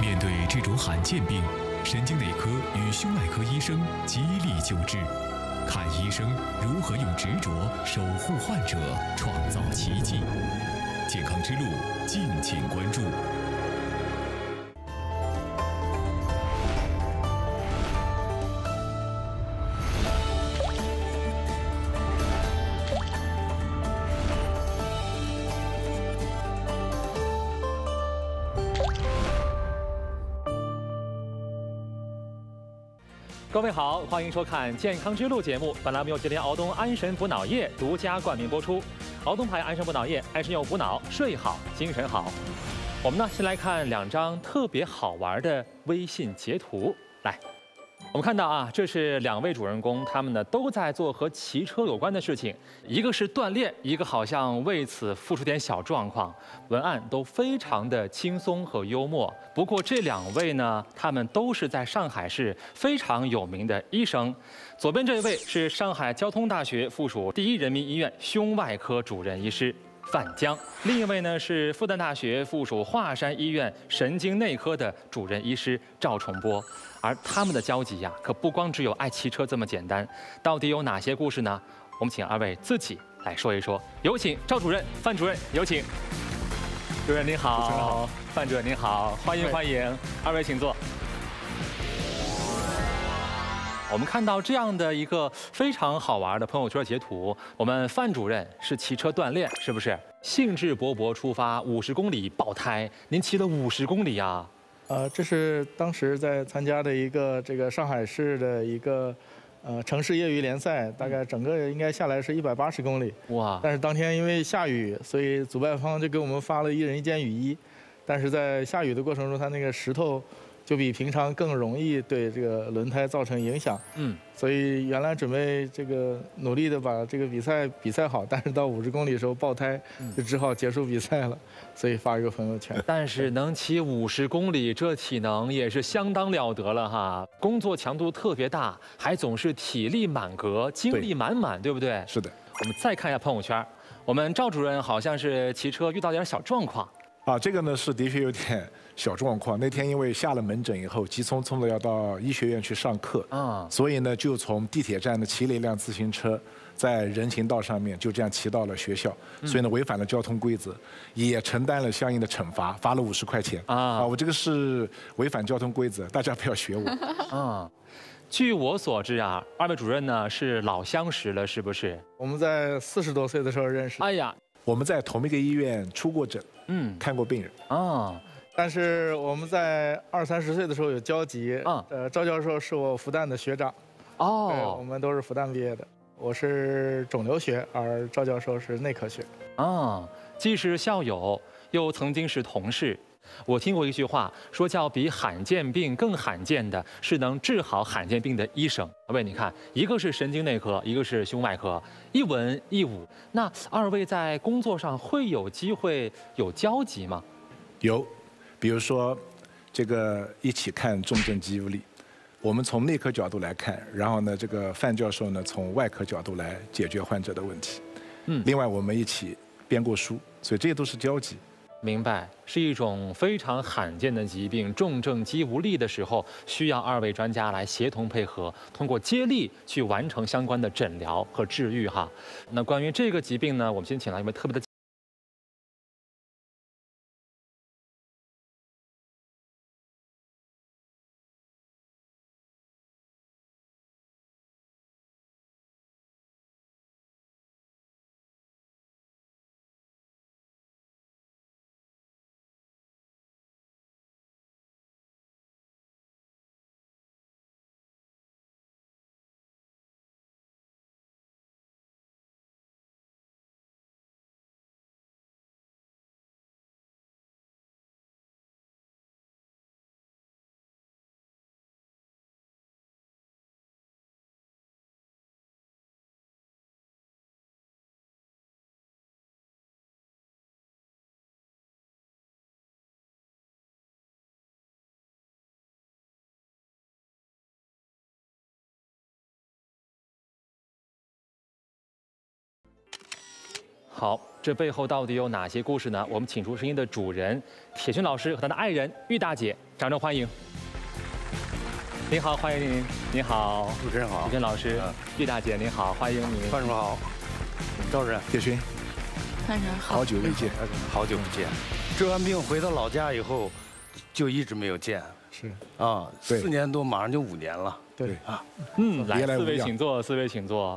面对这种罕见病，神经内科与胸外科医生极力救治，看医生如何用执着守护患者，创造奇迹。健康之路，敬请关注。欢迎收看《健康之路》节目。本栏目由吉林敖东安神补脑液独家冠名播出。敖东牌安神补脑液，安神又补脑，睡好精神好。我们呢，先来看两张特别好玩的微信截图。来，我们看到啊，这是两位主人公，他们呢都在做和骑车有关的事情，一个是锻炼，一个好像为此付出点小状况。文案都非常的轻松和幽默。不过这两位呢，他们都是在上海市非常有名的医生。左边这一位是上海交通大学附属第一人民医院胸外科主任医师范江，另一位呢是复旦大学附属华山医院神经内科的主任医师赵崇波。而他们的交集呀，可不光只有爱骑车这么简单。到底有哪些故事呢？我们请二位自己来说一说。有请赵主任、范主任，有请。主任您好，范主任您好，欢迎欢迎，二位请坐。我们看到这样的一个非常好玩的朋友圈截图，我们范主任是骑车锻炼，是不是？兴致勃勃出发，五十公里爆胎，您骑了五十公里啊？呃，这是当时在参加的一个这个上海市的一个呃城市业余联赛，大概整个应该下来是一百八十公里。哇！但是当天因为下雨，所以主办方就给我们发了一人一件雨衣，但是在下雨的过程中，他那个石头。就比平常更容易对这个轮胎造成影响。嗯，所以原来准备这个努力的把这个比赛比赛好，但是到五十公里的时候爆胎，就只好结束比赛了。所以发一个朋友圈。但是能骑五十公里，这体能也是相当了得了哈。工作强度特别大，还总是体力满格、精力满满，对不对？是的。我们再看一下朋友圈，我们赵主任好像是骑车遇到点小状况。啊，这个呢是的确有点小状况。那天因为下了门诊以后，急匆匆的要到医学院去上课，啊，所以呢就从地铁站呢骑了一辆自行车，在人行道上面就这样骑到了学校，所以呢违反了交通规则，也承担了相应的惩罚，罚了五十块钱。啊，我这个是违反交通规则，大家不要学我。啊，据我所知啊，二位主任呢是老相识了，是不是？我们在四十多岁的时候认识。哎呀。我们在同一个医院出过诊，嗯，看过病人啊。但是我们在二三十岁的时候有交集，嗯，呃，赵教授是我复旦的学长，哦，我们都是复旦毕业的。我是肿瘤学，而赵教授是内科学。啊，既是校友，又曾经是同事。我听过一句话，说叫比罕见病更罕见的是能治好罕见病的医生。喂，你看，一个是神经内科，一个是胸外科，一文一武。那二位在工作上会有机会有交集吗？有，比如说这个一起看重症肌无力，我们从内科角度来看，然后呢，这个范教授呢从外科角度来解决患者的问题。嗯，另外我们一起编过书，所以这些都是交集。明白，是一种非常罕见的疾病，重症肌无力的时候，需要二位专家来协同配合，通过接力去完成相关的诊疗和治愈哈。那关于这个疾病呢，我们先请来一位特别的。好，这背后到底有哪些故事呢？我们请出声音的主人铁军老师和他的爱人玉大姐，掌声欢迎。您好，欢迎您。您好，主持人好，铁军老师，玉大姐您好，欢迎您。范叔好，赵主任，铁军，范主任好，好久未见，好久不见。治完病回到老家以后，就一直没有见。是啊，四年多，马上就五年了。对啊，嗯，来，四位请坐，四位请坐。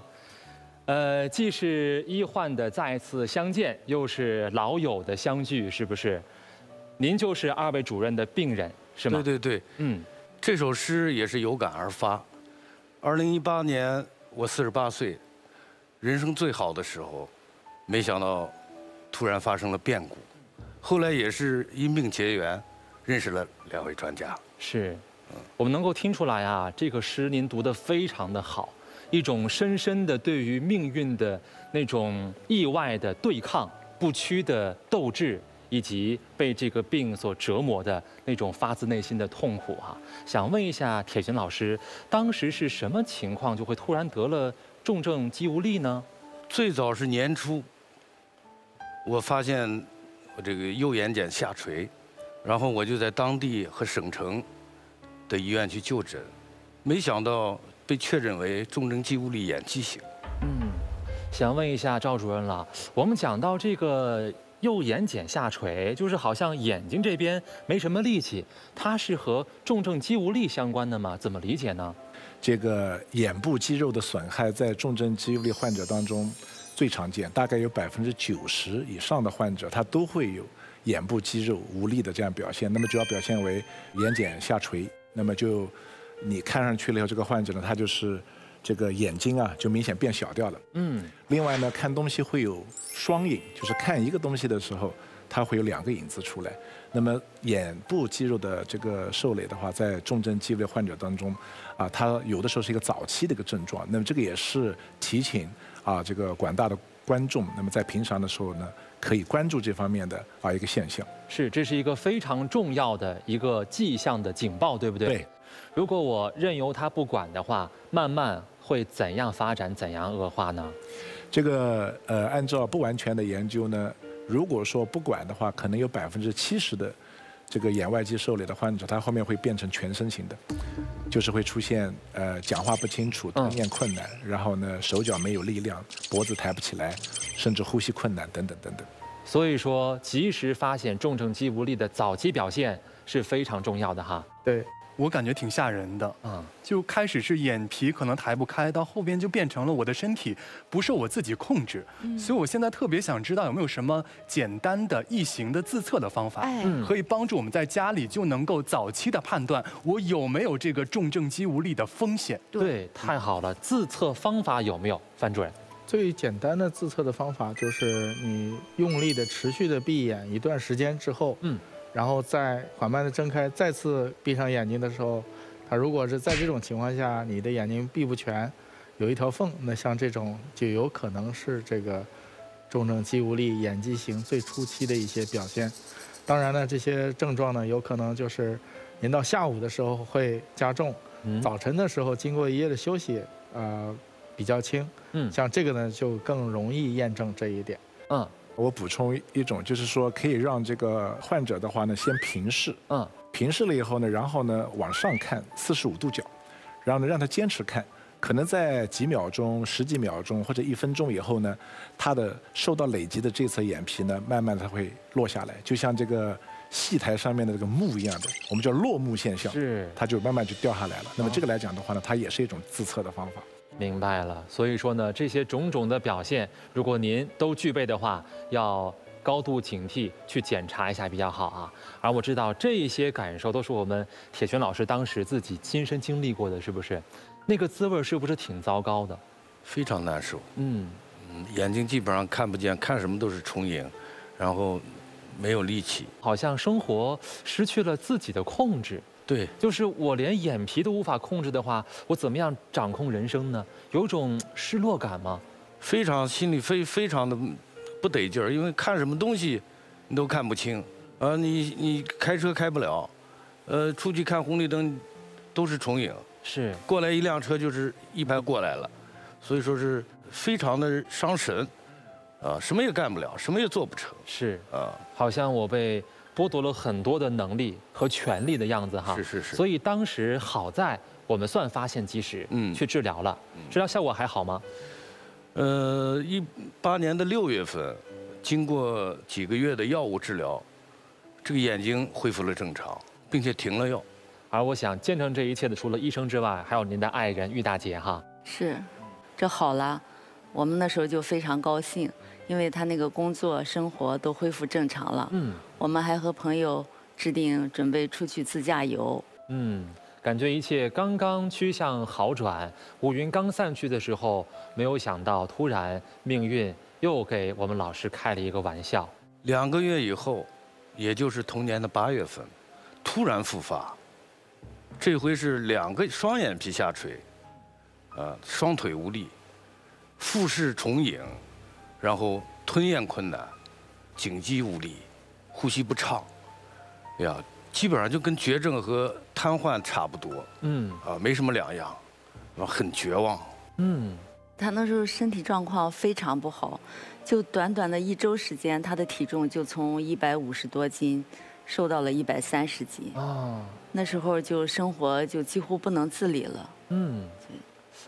呃，既是医患的再次相见，又是老友的相聚，是不是？您就是二位主任的病人，是吗？对对对，嗯，这首诗也是有感而发。二零一八年，我四十八岁，人生最好的时候，没想到突然发生了变故。后来也是因病结缘，认识了两位专家。是，我们能够听出来啊，这个诗您读得非常的好。一种深深的对于命运的那种意外的对抗、不屈的斗志，以及被这个病所折磨的那种发自内心的痛苦哈。想问一下铁军老师，当时是什么情况就会突然得了重症肌无力呢？最早是年初，我发现我这个右眼睑下垂，然后我就在当地和省城的医院去就诊，没想到。被确诊为重症肌无力眼畸形。嗯，想问一下赵主任了，我们讲到这个右眼睑下垂，就是好像眼睛这边没什么力气，它是和重症肌无力相关的吗？怎么理解呢？这个眼部肌肉的损害在重症肌无力患者当中最常见，大概有百分之九十以上的患者他都会有眼部肌肉无力的这样表现。那么主要表现为眼睑下垂，那么就。你看上去了以后，这个患者呢，他就是这个眼睛啊，就明显变小掉了。嗯。另外呢，看东西会有双影，就是看一个东西的时候，它会有两个影子出来。那么眼部肌肉的这个受累的话，在重症肌瘤患者当中，啊，它有的时候是一个早期的一个症状。那么这个也是提醒啊，这个广大的观众，那么在平常的时候呢，可以关注这方面的啊一个现象。是，这是一个非常重要的一个迹象的警报，对不对？对。如果我任由他不管的话，慢慢会怎样发展、怎样恶化呢？这个呃，按照不完全的研究呢，如果说不管的话，可能有百分之七十的这个眼外肌受累的患者，他后面会变成全身型的，就是会出现呃讲话不清楚、吞咽困难，然后呢手脚没有力量、脖子抬不起来，甚至呼吸困难等等等等。所以说，及时发现重症肌无力的早期表现是非常重要的哈。对。我感觉挺吓人的，啊，就开始是眼皮可能抬不开，到后边就变成了我的身体不受我自己控制，所以我现在特别想知道有没有什么简单的易行的自测的方法，可以帮助我们在家里就能够早期的判断我有没有这个重症肌无力的风险。对，太好了，自测方法有没有，范主任？最简单的自测的方法就是你用力的持续的闭眼一段时间之后，嗯。然后再缓慢的睁开，再次闭上眼睛的时候，他如果是在这种情况下，你的眼睛闭不全，有一条缝，那像这种就有可能是这个重症肌无力眼畸形最初期的一些表现。当然呢，这些症状呢，有可能就是您到下午的时候会加重，早晨的时候经过一夜的休息，呃，比较轻。嗯，像这个呢，就更容易验证这一点。嗯。我补充一种，就是说可以让这个患者的话呢，先平视，嗯，平视了以后呢，然后呢往上看四十五度角，然后呢让他坚持看，可能在几秒钟、十几秒钟或者一分钟以后呢，他的受到累积的这层眼皮呢，慢慢它会落下来，就像这个戏台上面的这个幕一样的，我们叫落幕现象，是，它就慢慢就掉下来了。那么这个来讲的话呢，它也是一种自测的方法。明白了，所以说呢，这些种种的表现，如果您都具备的话，要高度警惕去检查一下比较好啊。而我知道这些感受都是我们铁拳老师当时自己亲身经历过的，是不是？那个滋味是不是挺糟糕的？非常难受。嗯嗯，眼睛基本上看不见，看什么都是重影，然后没有力气，好像生活失去了自己的控制。对，就是我连眼皮都无法控制的话，我怎么样掌控人生呢？有种失落感吗？非常心里非非常的不得劲儿，因为看什么东西你都看不清，啊，你你开车开不了，呃，出去看红绿灯都是重影，是过来一辆车就是一排过来了，所以说是非常的伤神。啊，什么也干不了，什么也做不成。是啊，好像我被剥夺了很多的能力和权利的样子哈。是是是。所以当时好在我们算发现及时，嗯，去治疗了。治疗效果还好吗？呃，一八年的六月份，经过几个月的药物治疗，这个眼睛恢复了正常，并且停了药。而我想见证这一切的，除了医生之外，还有您的爱人玉大姐哈。是，这好了，我们那时候就非常高兴，因为他那个工作生活都恢复正常了。嗯。我们还和朋友制定准备出去自驾游。嗯。感觉一切刚刚趋向好转，乌云刚散去的时候，没有想到突然命运又给我们老师开了一个玩笑。两个月以后，也就是同年的八月份，突然复发，这回是两个双眼皮下垂，呃，双腿无力，复视重影，然后吞咽困难，颈肌无力，呼吸不畅，呀。基本上就跟绝症和瘫痪差不多，嗯，啊，没什么两样，很绝望，嗯，他那时候身体状况非常不好，就短短的一周时间，他的体重就从一百五十多斤瘦到了一百三十斤，啊，那时候就生活就几乎不能自理了，嗯，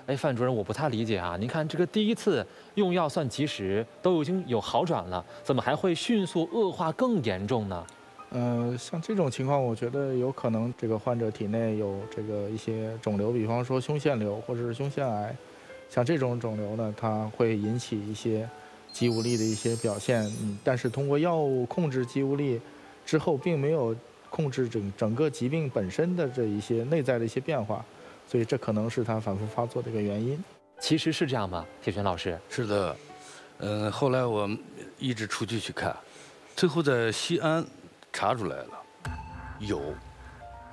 哎，范主任，我不太理解啊，您看这个第一次用药算及时，都已经有好转了，怎么还会迅速恶化更严重呢？嗯，像这种情况，我觉得有可能这个患者体内有这个一些肿瘤，比方说胸腺瘤或者是胸腺癌，像这种肿瘤呢，它会引起一些肌无力的一些表现。嗯，但是通过药物控制肌无力之后，并没有控制整整个疾病本身的这一些内在的一些变化，所以这可能是他反复发作的一个原因。其实是这样吗？铁拳老师？是的，嗯，后来我一直出去去看，最后在西安。查出来了，有，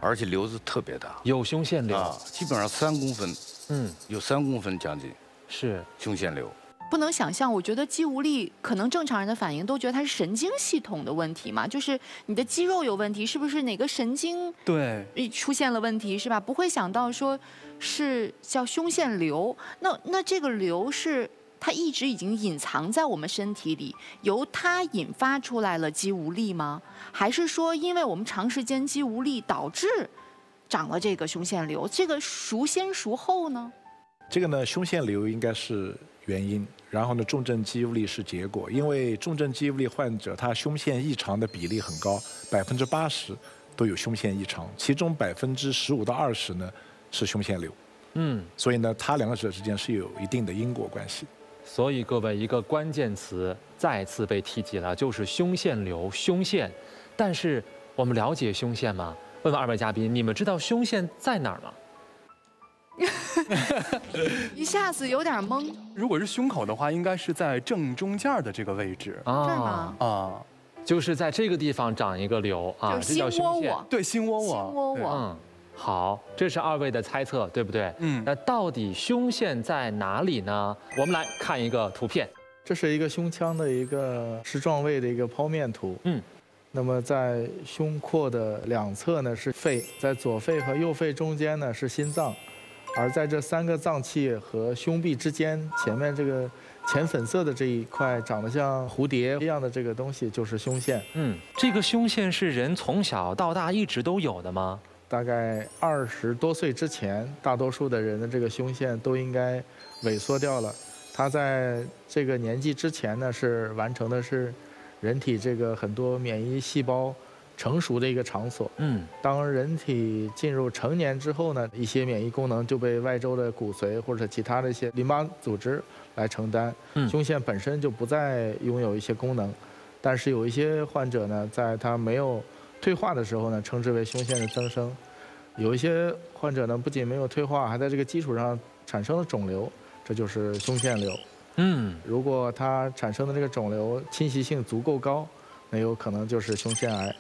而且瘤子特别大，有胸腺瘤啊，基本上三公分，嗯，有三公分将近，是胸腺瘤。不能想象，我觉得肌无力，可能正常人的反应都觉得它是神经系统的问题嘛，就是你的肌肉有问题，是不是哪个神经对出现了问题，是吧？不会想到说是叫胸腺瘤，那那这个瘤是。它一直已经隐藏在我们身体里，由它引发出来了肌无力吗？还是说，因为我们长时间肌无力导致长了这个胸腺瘤？这个孰先孰后呢？这个呢，胸腺瘤应该是原因，然后呢，重症肌无力是结果。因为重症肌无力患者他胸腺异常的比例很高，百分之八十都有胸腺异常，其中百分之十五到二十呢是胸腺瘤。嗯，所以呢，它两者之间是有一定的因果关系。所以各位，一个关键词再次被提及了，就是胸腺瘤。胸腺，但是我们了解胸腺吗？问问二位嘉宾，你们知道胸腺在哪儿吗？一下子有点懵。如果是胸口的话，应该是在正中间的这个位置啊啊，就是在这个地方长一个瘤啊，这叫胸腺。对，心窝窝。心窝窝。嗯。好，这是二位的猜测，对不对？嗯。那到底胸腺在哪里呢？我们来看一个图片，这是一个胸腔的一个矢状位的一个剖面图。嗯。那么在胸廓的两侧呢是肺，在左肺和右肺中间呢是心脏，而在这三个脏器和胸壁之间，前面这个浅粉色的这一块长得像蝴蝶一样的这个东西就是胸腺。嗯，这个胸腺是人从小到大一直都有的吗？大概二十多岁之前，大多数的人的这个胸腺都应该萎缩掉了。它在这个年纪之前呢，是完成的是人体这个很多免疫细胞成熟的一个场所。嗯。当人体进入成年之后呢，一些免疫功能就被外周的骨髓或者其他的一些淋巴组织来承担。嗯。胸腺本身就不再拥有一些功能，但是有一些患者呢，在他没有退化的时候呢，称之为胸腺的增生。有一些患者呢，不仅没有退化，还在这个基础上产生了肿瘤，这就是胸腺瘤。嗯，如果它产生的这个肿瘤侵袭性足够高，那有可能就是胸腺癌。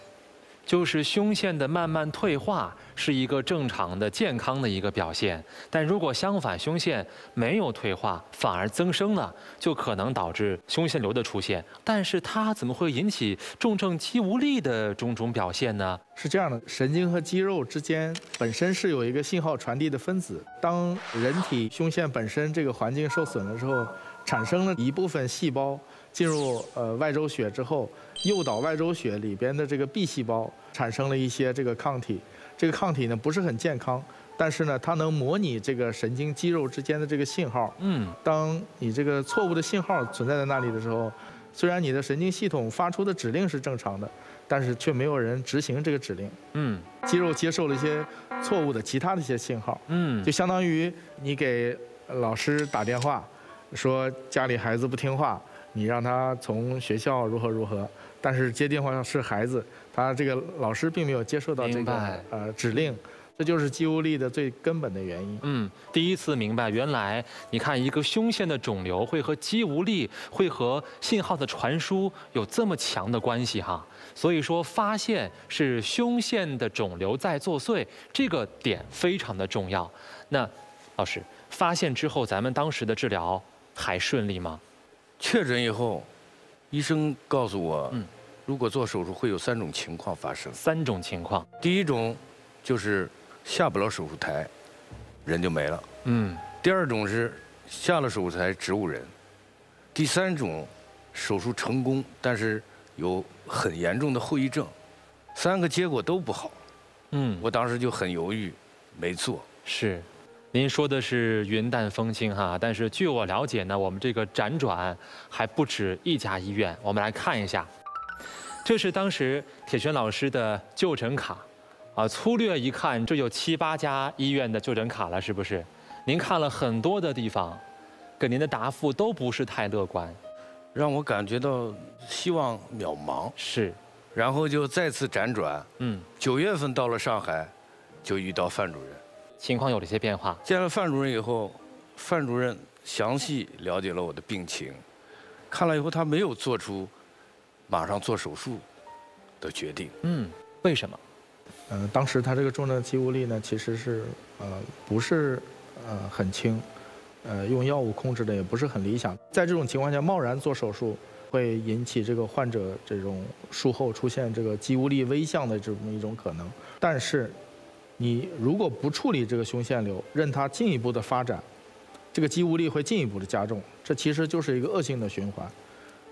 就是胸腺的慢慢退化是一个正常的、健康的一个表现，但如果相反，胸腺没有退化，反而增生了，就可能导致胸腺瘤的出现。但是它怎么会引起重症肌无力的种种表现呢？是这样的，神经和肌肉之间本身是有一个信号传递的分子，当人体胸腺本身这个环境受损的时候。产生了一部分细胞进入呃外周血之后，诱导外周血里边的这个 B 细胞产生了一些这个抗体。这个抗体呢不是很健康，但是呢它能模拟这个神经肌肉之间的这个信号。嗯。当你这个错误的信号存在在那里的时候，虽然你的神经系统发出的指令是正常的，但是却没有人执行这个指令。嗯。肌肉接受了一些错误的其他的一些信号。嗯。就相当于你给老师打电话。说家里孩子不听话，你让他从学校如何如何，但是接电话是孩子，他这个老师并没有接受到这个呃指令，这就是肌无力的最根本的原因。嗯，第一次明白，原来你看一个胸腺的肿瘤会和肌无力，会和信号的传输有这么强的关系哈。所以说发现是胸腺的肿瘤在作祟，这个点非常的重要。那老师发现之后，咱们当时的治疗。还顺利吗？确诊以后，医生告诉我，嗯，如果做手术会有三种情况发生。三种情况，第一种就是下不了手术台，人就没了。嗯。第二种是下了手术台植物人。第三种，手术成功，但是有很严重的后遗症。三个结果都不好。嗯。我当时就很犹豫，没做。是。您说的是云淡风轻哈，但是据我了解呢，我们这个辗转还不止一家医院。我们来看一下，这是当时铁拳老师的就诊卡，啊，粗略一看，这有七八家医院的就诊卡了，是不是？您看了很多的地方，给您的答复都不是太乐观，让我感觉到希望渺茫。是，然后就再次辗转，嗯，九月份到了上海，就遇到范主任。情况有了一些变化。见了范主任以后，范主任详细了解了我的病情，看了以后，他没有做出马上做手术的决定。嗯，为什么？呃，当时他这个重症肌无力呢，其实是呃不是呃很轻，呃用药物控制的也不是很理想。在这种情况下，贸然做手术会引起这个患者这种术后出现这个肌无力危象的这么一种可能。但是。你如果不处理这个胸腺瘤，任它进一步的发展，这个肌无力会进一步的加重，这其实就是一个恶性的循环。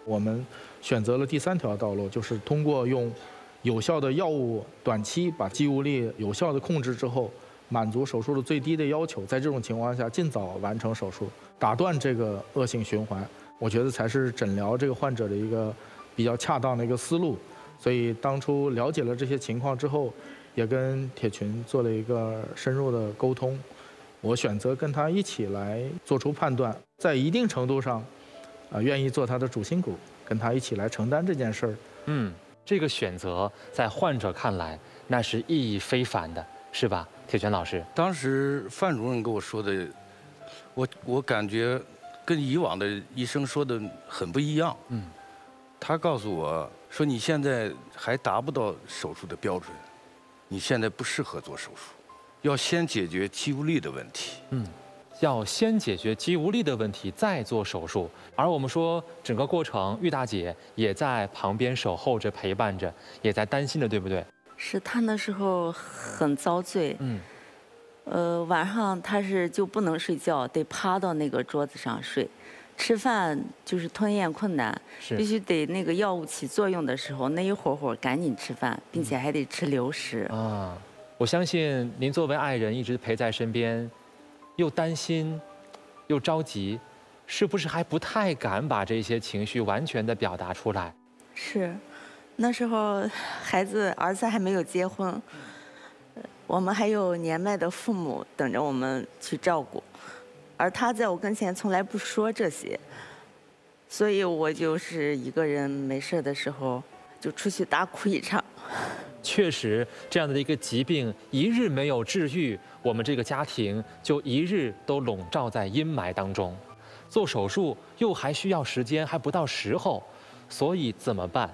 我们选择了第三条道路，就是通过用有效的药物短期把肌无力有效的控制之后，满足手术的最低的要求，在这种情况下尽早完成手术，打断这个恶性循环，我觉得才是诊疗这个患者的一个比较恰当的一个思路。所以当初了解了这些情况之后。也跟铁群做了一个深入的沟通，我选择跟他一起来做出判断，在一定程度上，啊，愿意做他的主心骨，跟他一起来承担这件事儿。嗯，这个选择在患者看来那是意义非凡的，是吧，铁拳老师？当时范主任跟我说的，我我感觉跟以往的医生说的很不一样。嗯，他告诉我说你现在还达不到手术的标准。你现在不适合做手术，要先解决肌无力的问题。嗯，要先解决肌无力的问题，再做手术。而我们说整个过程，玉大姐也在旁边守候着、陪伴着，也在担心着，对不对？是她那时候很遭罪。嗯。呃，晚上她是就不能睡觉，得趴到那个桌子上睡。吃饭就是吞咽困难，必须得那个药物起作用的时候，那一会儿会儿赶紧吃饭，并且还得吃流食。啊，我相信您作为爱人一直陪在身边，又担心，又着急，是不是还不太敢把这些情绪完全的表达出来？是，那时候孩子儿子还没有结婚，我们还有年迈的父母等着我们去照顾。而他在我跟前从来不说这些，所以我就是一个人没事的时候就出去大哭一场。确实，这样的一个疾病一日没有治愈，我们这个家庭就一日都笼罩在阴霾当中。做手术又还需要时间，还不到时候，所以怎么办？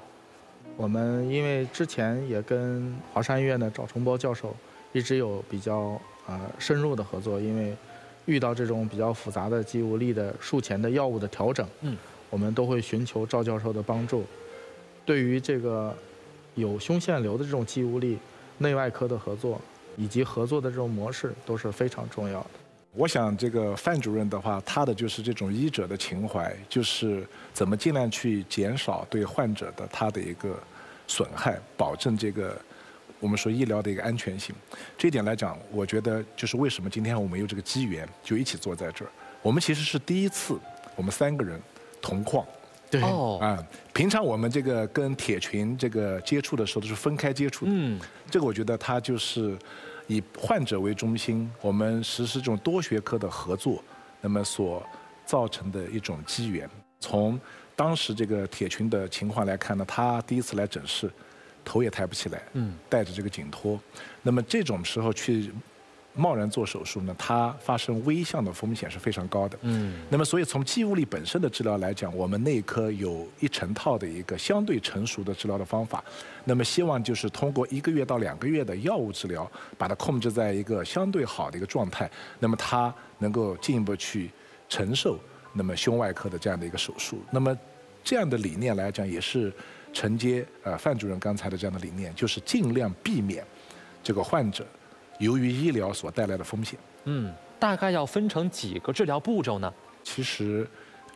我们因为之前也跟华山医院的赵崇波教授一直有比较呃深入的合作，因为。遇到这种比较复杂的肌无力的术前的药物的调整，嗯，我们都会寻求赵教授的帮助。对于这个有胸腺瘤的这种肌无力，内外科的合作以及合作的这种模式都是非常重要的。我想这个范主任的话，他的就是这种医者的情怀，就是怎么尽量去减少对患者的他的一个损害，保证这个我们说医疗的一个安全性。这一点来讲，我觉得就是为什么今天我们有这个机缘就一起坐在这儿。我们其实是第一次，我们三个人同框。对哦，啊，平常我们这个跟铁群这个接触的时候都是分开接触的。嗯，这个我觉得他就是以患者为中心，我们实施这种多学科的合作，那么所造成的一种机缘。从当时这个铁群的情况来看呢，他第一次来诊室，头也抬不起来，嗯，带着这个颈托，那么这种时候去。贸然做手术呢，它发生危象的风险是非常高的。嗯，那么所以从肌无力本身的治疗来讲，我们内科有一成套的一个相对成熟的治疗的方法。那么希望就是通过一个月到两个月的药物治疗，把它控制在一个相对好的一个状态。那么它能够进一步去承受那么胸外科的这样的一个手术。那么这样的理念来讲，也是承接呃范主任刚才的这样的理念，就是尽量避免这个患者。由于医疗所带来的风险，嗯，大概要分成几个治疗步骤呢？其实，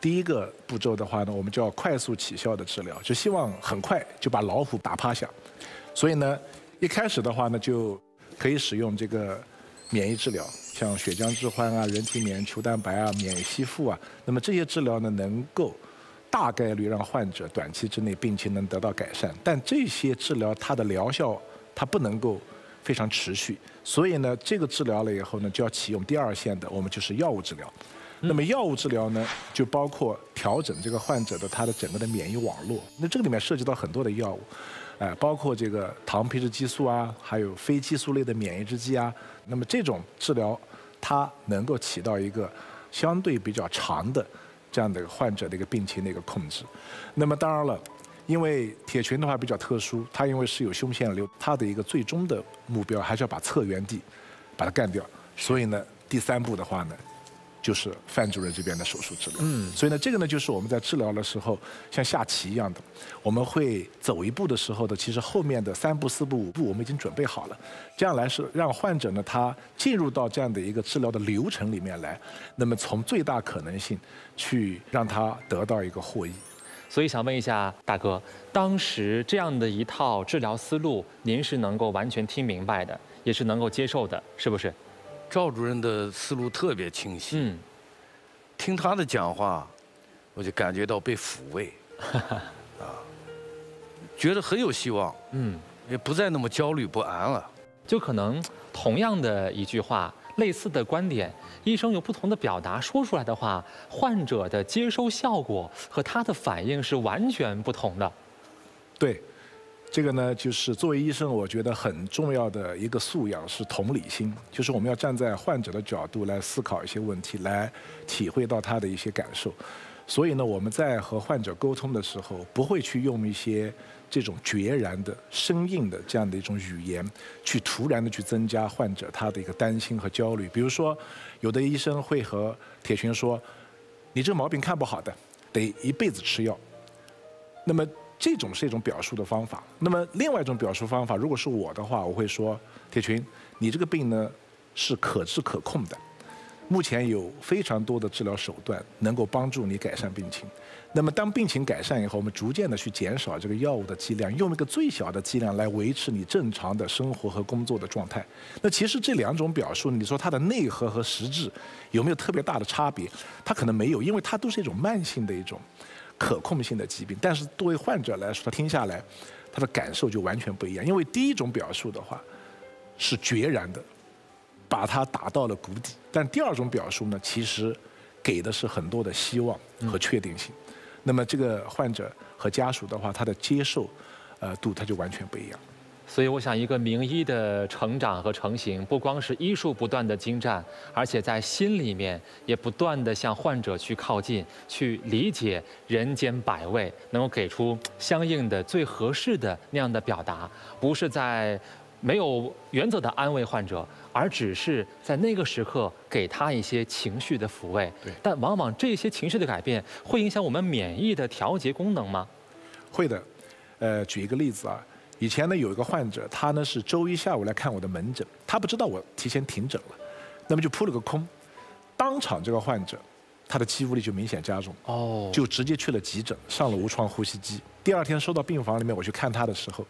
第一个步骤的话呢，我们叫快速起效的治疗，就希望很快就把老虎打趴下。所以呢，一开始的话呢，就可以使用这个免疫治疗，像血浆置换啊、人体免疫球蛋白啊、免疫吸附啊。那么这些治疗呢，能够大概率让患者短期之内病情能得到改善。但这些治疗它的疗效，它不能够。非常持续，所以呢，这个治疗了以后呢，就要启用第二线的，我们就是药物治疗。那么药物治疗呢，就包括调整这个患者的他的整个的免疫网络。那这个里面涉及到很多的药物，哎，包括这个糖皮质激素啊，还有非激素类的免疫制剂啊。那么这种治疗，它能够起到一个相对比较长的这样的患者的一个病情的一个控制。那么当然了。因为铁群的话比较特殊，它因为是有胸腺瘤，它的一个最终的目标还是要把侧源地把它干掉。所以呢，第三步的话呢，就是范主任这边的手术治疗。嗯。所以呢，这个呢就是我们在治疗的时候像下棋一样的，我们会走一步的时候的，其实后面的三步、四步、五步我们已经准备好了。这样来是让患者呢他进入到这样的一个治疗的流程里面来，那么从最大可能性去让他得到一个获益。所以想问一下大哥，当时这样的一套治疗思路，您是能够完全听明白的，也是能够接受的，是不是？赵主任的思路特别清晰，嗯，听他的讲话，我就感觉到被抚慰，啊，觉得很有希望，嗯，也不再那么焦虑不安了。就可能同样的一句话。类似的观点，医生有不同的表达，说出来的话，患者的接收效果和他的反应是完全不同的。对，这个呢，就是作为医生，我觉得很重要的一个素养是同理心，就是我们要站在患者的角度来思考一些问题，来体会到他的一些感受。所以呢，我们在和患者沟通的时候，不会去用一些。这种决然的、生硬的这样的一种语言，去突然的去增加患者他的一个担心和焦虑。比如说，有的医生会和铁群说：“你这个毛病看不好的，得一辈子吃药。”那么这种是一种表述的方法。那么另外一种表述方法，如果是我的话，我会说：“铁群，你这个病呢是可治可控的，目前有非常多的治疗手段能够帮助你改善病情。”那么，当病情改善以后，我们逐渐的去减少这个药物的剂量，用一个最小的剂量来维持你正常的生活和工作的状态。那其实这两种表述，你说它的内核和实质有没有特别大的差别？它可能没有，因为它都是一种慢性的一种可控性的疾病。但是作为患者来说，他听下来，他的感受就完全不一样。因为第一种表述的话是决然的，把他打到了谷底；但第二种表述呢，其实给的是很多的希望和确定性。那么这个患者和家属的话，他的接受，呃度他就完全不一样。所以我想，一个名医的成长和成型，不光是医术不断的精湛，而且在心里面也不断的向患者去靠近，去理解人间百味，能够给出相应的最合适的那样的表达，不是在。没有原则的安慰患者，而只是在那个时刻给他一些情绪的抚慰。对，但往往这些情绪的改变会影响我们免疫的调节功能吗？会的。呃，举一个例子啊，以前呢有一个患者，他呢是周一下午来看我的门诊，他不知道我提前停诊了，那么就扑了个空。当场这个患者，他的肌无力就明显加重，哦，就直接去了急诊，上了无创呼吸机。第二天收到病房里面，我去看他的时候，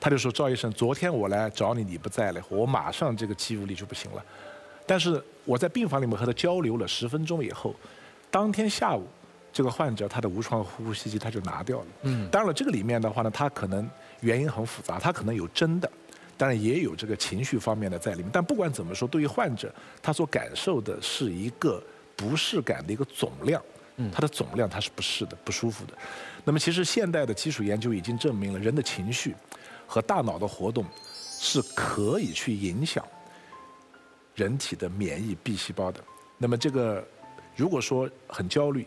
他就说：“赵医生，昨天我来找你，你不在了，我马上这个肌无力就不行了。但是我在病房里面和他交流了十分钟以后，当天下午，这个患者他的无创呼吸机他就拿掉了。嗯，当然了，这个里面的话呢，他可能原因很复杂，它可能有真的，当然也有这个情绪方面的在里面。但不管怎么说，对于患者，他所感受的是一个不适感的一个总量。嗯，它的总量它是不适的，不舒服的。那么其实现代的基础研究已经证明了，人的情绪和大脑的活动是可以去影响人体的免疫 B 细胞的。那么这个如果说很焦虑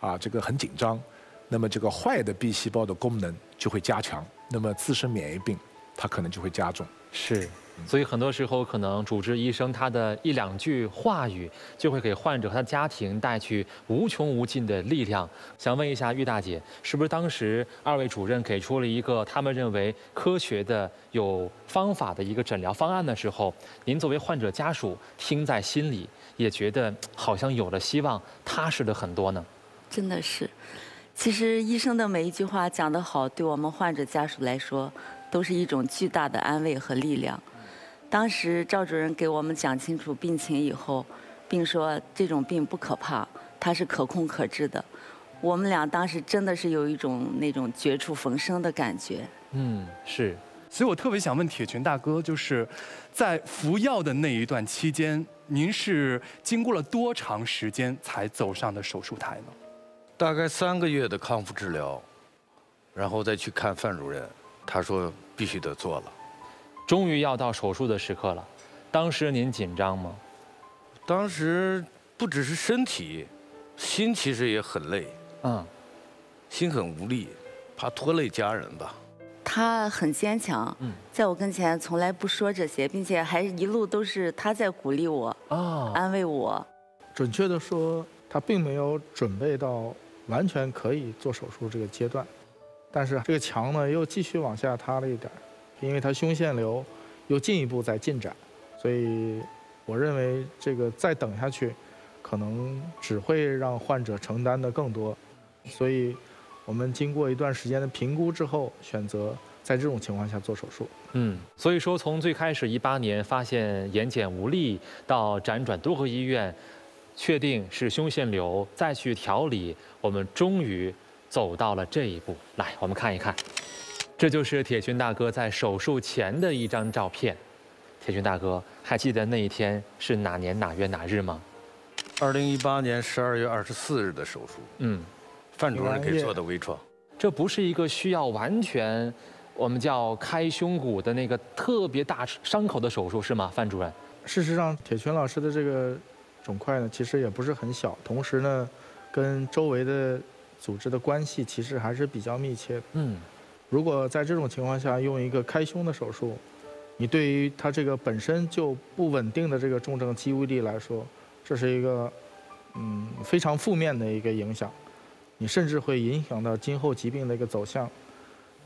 啊，这个很紧张，那么这个坏的 B 细胞的功能就会加强，那么自身免疫病它可能就会加重。是。所以很多时候，可能主治医生他的一两句话语，就会给患者和他家庭带去无穷无尽的力量。想问一下玉大姐，是不是当时二位主任给出了一个他们认为科学的、有方法的一个诊疗方案的时候，您作为患者家属听在心里，也觉得好像有了希望，踏实了很多呢？真的是，其实医生的每一句话讲得好，对我们患者家属来说，都是一种巨大的安慰和力量。当时赵主任给我们讲清楚病情以后，并说这种病不可怕，它是可控可治的。我们俩当时真的是有一种那种绝处逢生的感觉。嗯，是。所以我特别想问铁群大哥，就是在服药的那一段期间，您是经过了多长时间才走上的手术台呢？大概三个月的康复治疗，然后再去看范主任，他说必须得做了。终于要到手术的时刻了，当时您紧张吗？当时不只是身体，心其实也很累，嗯，心很无力，怕拖累家人吧。他很坚强，在我跟前从来不说这些，并且还一路都是他在鼓励我，啊安慰我。准确的说，他并没有准备到完全可以做手术这个阶段，但是这个墙呢又继续往下塌了一点。因为它胸腺瘤又进一步在进展，所以我认为这个再等下去，可能只会让患者承担的更多。所以，我们经过一段时间的评估之后，选择在这种情况下做手术。嗯，所以说从最开始一八年发现眼睑无力，到辗转多个医院，确定是胸腺瘤，再去调理，我们终于走到了这一步。来，我们看一看。这就是铁群大哥在手术前的一张照片。铁群大哥，还记得那一天是哪年哪月哪日吗？二零一八年十二月二十四日的手术。嗯，范主任给做的微创。这不是一个需要完全我们叫开胸骨的那个特别大伤口的手术是吗？范主任？事实上，铁群老师的这个肿块呢，其实也不是很小，同时呢，跟周围的组织的关系其实还是比较密切的。嗯。如果在这种情况下用一个开胸的手术，你对于它这个本身就不稳定的这个重症肌无力来说，这是一个嗯非常负面的一个影响，你甚至会影响到今后疾病的一个走向。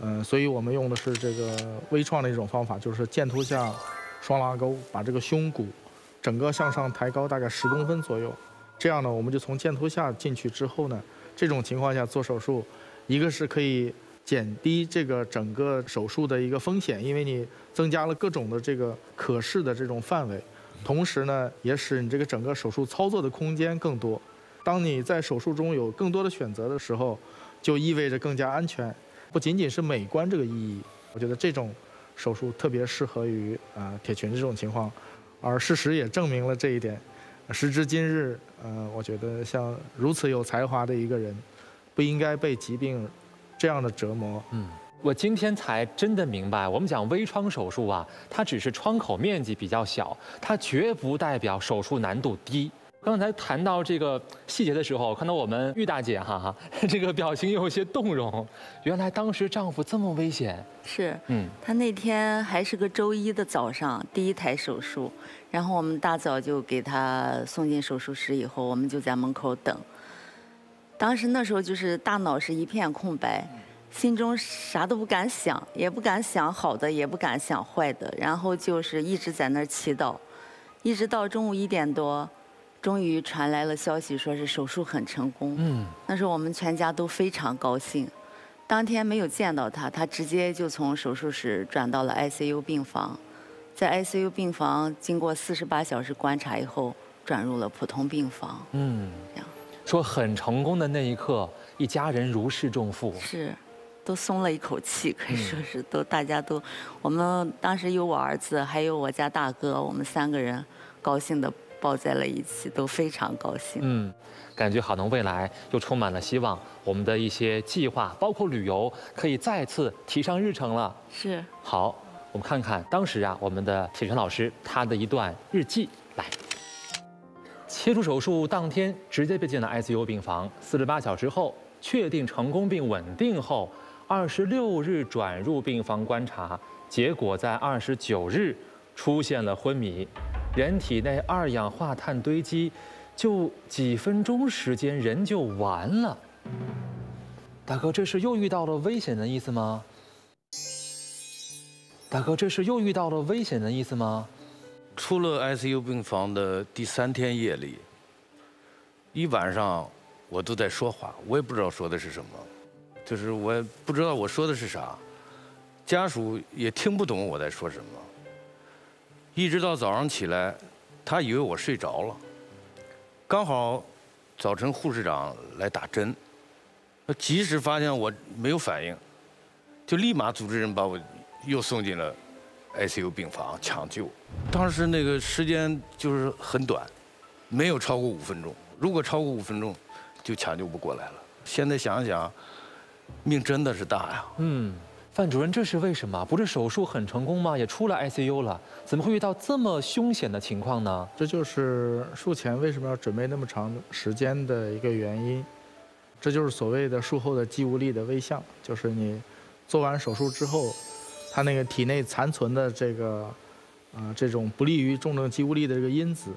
嗯，所以我们用的是这个微创的一种方法，就是剑突下双拉钩，把这个胸骨整个向上抬高大概十公分左右。这样呢，我们就从剑突下进去之后呢，这种情况下做手术，一个是可以。减低这个整个手术的一个风险，因为你增加了各种的这个可视的这种范围，同时呢，也使你这个整个手术操作的空间更多。当你在手术中有更多的选择的时候，就意味着更加安全，不仅仅是美观这个意义。我觉得这种手术特别适合于啊铁群这种情况，而事实也证明了这一点。时至今日，呃，我觉得像如此有才华的一个人，不应该被疾病。这样的折磨，嗯，我今天才真的明白，我们讲微创手术啊，它只是创口面积比较小，它绝不代表手术难度低。刚才谈到这个细节的时候，看到我们玉大姐哈哈，这个表情有些动容。原来当时丈夫这么危险，是，嗯，她那天还是个周一的早上，第一台手术，然后我们大早就给她送进手术室，以后我们就在门口等。当时那时候就是大脑是一片空白，心中啥都不敢想，也不敢想好的，也不敢想坏的，然后就是一直在那儿祈祷，一直到中午一点多，终于传来了消息，说是手术很成功。嗯，那时候我们全家都非常高兴。当天没有见到他，他直接就从手术室转到了 ICU 病房，在 ICU 病房经过四十八小时观察以后，转入了普通病房。嗯，这样说很成功的那一刻，一家人如释重负。是。都松了一口气，可以说是都大家都，我们当时有我儿子，还有我家大哥，我们三个人高兴的抱在了一起，都非常高兴。嗯，感觉好能未来又充满了希望，我们的一些计划，包括旅游，可以再次提上日程了。是。好，我们看看当时啊，我们的铁拳老师他的一段日记来。切除手术当天直接被进了 ICU 病房，四十八小时后确定成功并稳定后。二十六日转入病房观察，结果在二十九日出现了昏迷，人体内二氧化碳堆积，就几分钟时间人就完了。大哥，这是又遇到了危险的意思吗？大哥，这是又遇到了危险的意思吗？出了 ICU 病房的第三天夜里，一晚上我都在说话，我也不知道说的是什么。就是我也不知道我说的是啥，家属也听不懂我在说什么。一直到早上起来，他以为我睡着了。刚好早晨护士长来打针，他及时发现我没有反应，就立马组织人把我又送进了 ICU 病房抢救。当时那个时间就是很短，没有超过五分钟。如果超过五分钟，就抢救不过来了。现在想想。命真的是大呀！嗯，范主任，这是为什么？不是手术很成功吗？也出了 ICU 了，怎么会遇到这么凶险的情况呢？这就是术前为什么要准备那么长时间的一个原因。这就是所谓的术后的肌无力的微象，就是你做完手术之后，他那个体内残存的这个啊这种不利于重症肌无力的这个因子，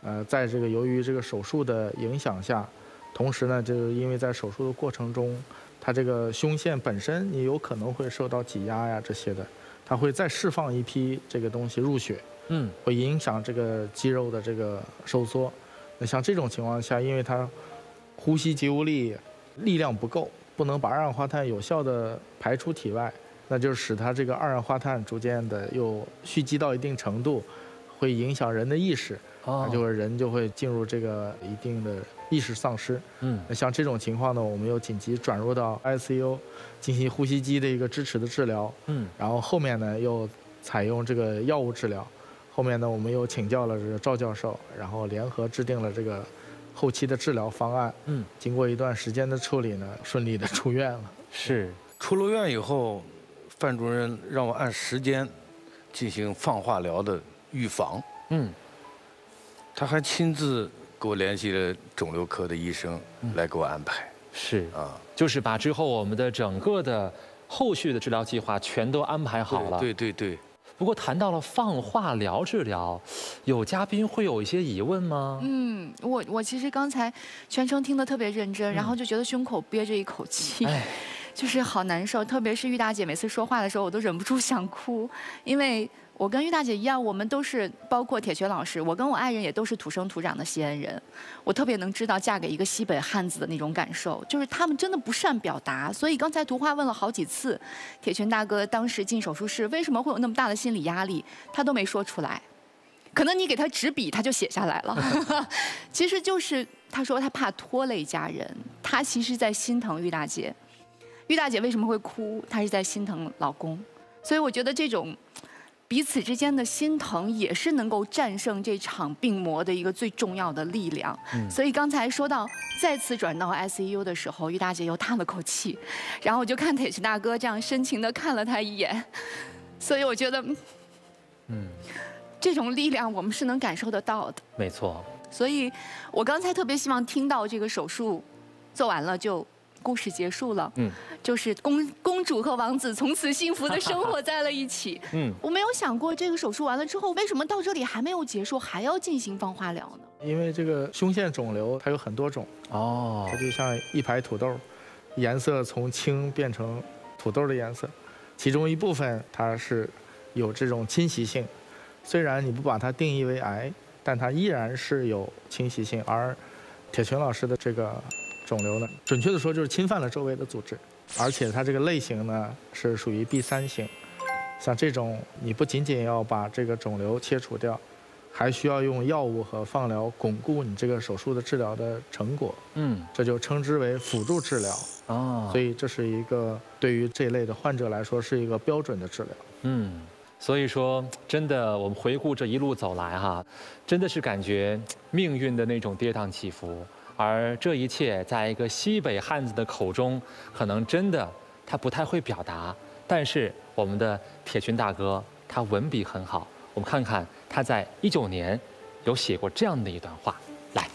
呃，在这个由于这个手术的影响下，同时呢，就是因为在手术的过程中。它这个胸腺本身，你有可能会受到挤压呀这些的，它会再释放一批这个东西入血，嗯，会影响这个肌肉的这个收缩。那像这种情况下，因为它呼吸肌无力，力量不够，不能把二氧化碳有效的排出体外，那就使它这个二氧化碳逐渐的又蓄积到一定程度，会影响人的意识。啊，就是人就会进入这个一定的意识丧失。嗯，那像这种情况呢，我们又紧急转入到 ICU，进行呼吸机的一个支持的治疗。嗯，然后后面呢又采用这个药物治疗。后面呢我们又请教了这个赵教授，然后联合制定了这个后期的治疗方案。嗯，经过一段时间的处理呢，顺利的出院了。是，出了院以后，范主任让我按时间进行放化疗的预防。嗯。他还亲自给我联系了肿瘤科的医生来给我安排，是啊，就是把之后我们的整个的后续的治疗计划全都安排好了。对对对。不过谈到了放化疗治疗，有嘉宾会有一些疑问吗？嗯，我我其实刚才全程听得特别认真，然后就觉得胸口憋着一口气，就是好难受。特别是玉大姐每次说话的时候，我都忍不住想哭，因为。我跟玉大姐一样，我们都是包括铁拳老师，我跟我爱人也都是土生土长的西安人。我特别能知道嫁给一个西北汉子的那种感受，就是他们真的不善表达。所以刚才图画问了好几次，铁拳大哥当时进手术室为什么会有那么大的心理压力，他都没说出来。可能你给他纸笔，他就写下来了。其实就是他说他怕拖累家人，他其实在心疼玉大姐。玉大姐为什么会哭？她是在心疼老公。所以我觉得这种。彼此之间的心疼也是能够战胜这场病魔的一个最重要的力量。所以刚才说到再次转到 ICU 的时候，玉大姐又叹了口气，然后我就看铁石大哥这样深情的看了她一眼。所以我觉得，嗯，这种力量我们是能感受得到的。没错。所以我刚才特别希望听到这个手术做完了就。故事结束了，嗯，就是公公主和王子从此幸福的生活在了一起。嗯，我没有想过这个手术完了之后，为什么到这里还没有结束，还要进行放化疗呢？因为这个胸腺肿瘤它有很多种哦，它就像一排土豆，颜色从青变成土豆的颜色，其中一部分它是有这种侵袭性，虽然你不把它定义为癌，但它依然是有侵袭性。而铁群老师的这个肿瘤呢，准确的说就是侵犯了周围的组织，而且它这个类型呢是属于 B 三型。像这种，你不仅仅要把这个肿瘤切除掉，还需要用药物和放疗巩固你这个手术的治疗的成果。嗯，这就称之为辅助治疗。啊，所以这是一个对于这类的患者来说是一个标准的治疗。嗯，所以说真的，我们回顾这一路走来哈，真的是感觉命运的那种跌宕起伏，而这一切在一个西北汉子的口中，可能真的他不太会表达，但是。我们的铁群大哥，他文笔很好。我们看看他在一九年有写过这样的一段话，来，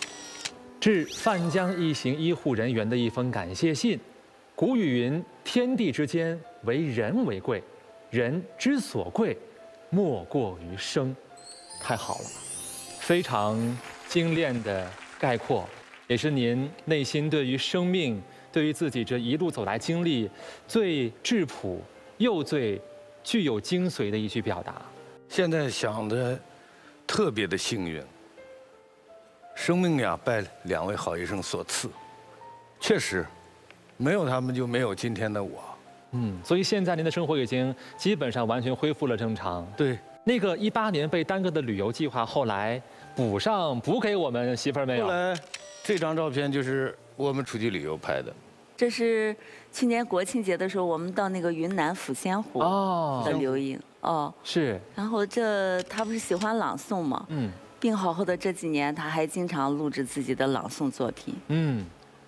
致范江一行医护人员的一封感谢信。古语云：“天地之间，唯人为贵，人之所贵，莫过于生。”太好了，非常精炼的概括，也是您内心对于生命、对于自己这一路走来经历最质朴。又最具有精髓的一句表达。现在想的特别的幸运，生命呀，拜两位好医生所赐。确实，没有他们就没有今天的我。嗯，所以现在您的生活已经基本上完全恢复了正常。对，那个一八年被耽搁的旅游计划，后来补上补给我们媳妇儿没有？后来这张照片就是我们出去旅游拍的。这是去年国庆节的时候，我们到那个云南抚仙湖的留影哦，是。然后这他不是喜欢朗诵吗？嗯。病好后的这几年，他还经常录制自己的朗诵作品。嗯。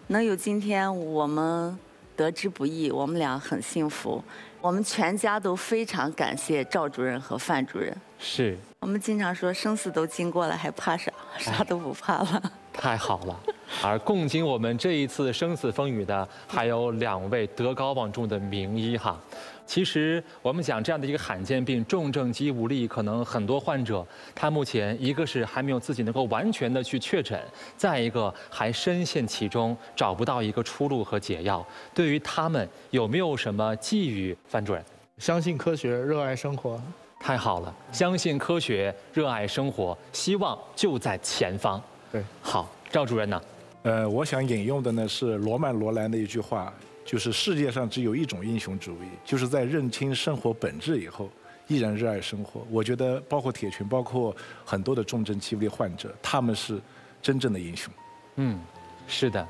能有今天，我们得之不易，我们俩很幸福。我们全家都非常感谢赵主任和范主任。是。我们经常说，生死都经过了，还怕啥？啥都不怕了。太好了。而共经我们这一次生死风雨的，还有两位德高望重的名医哈。其实我们讲这样的一个罕见病，重症肌无力，可能很多患者他目前一个是还没有自己能够完全的去确诊，再一个还深陷其中，找不到一个出路和解药。对于他们有没有什么寄语？范主任，相信科学，热爱生活。太好了，相信科学，热爱生活，希望就在前方。对，好，赵主任呢？呃，我想引用的呢是罗曼·罗兰的一句话，就是世界上只有一种英雄主义，就是在认清生活本质以后，依然热爱生活。我觉得，包括铁群，包括很多的重症肌无力患者，他们是真正的英雄。嗯，是的，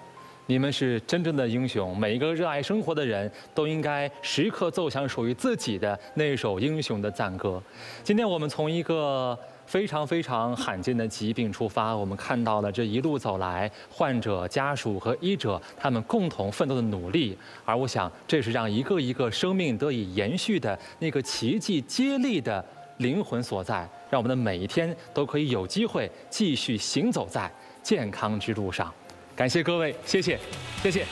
你们是真正的英雄。每一个热爱生活的人都应该时刻奏响属于自己的那首英雄的赞歌。今天我们从一个。非常非常罕见的疾病出发，我们看到了这一路走来，患者家属和医者他们共同奋斗的努力，而我想，这是让一个一个生命得以延续的那个奇迹接力的灵魂所在，让我们的每一天都可以有机会继续行走在健康之路上。感谢各位，谢谢，谢谢。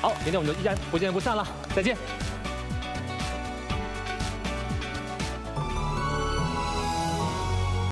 好，明天我们就依然不见不散了，再见。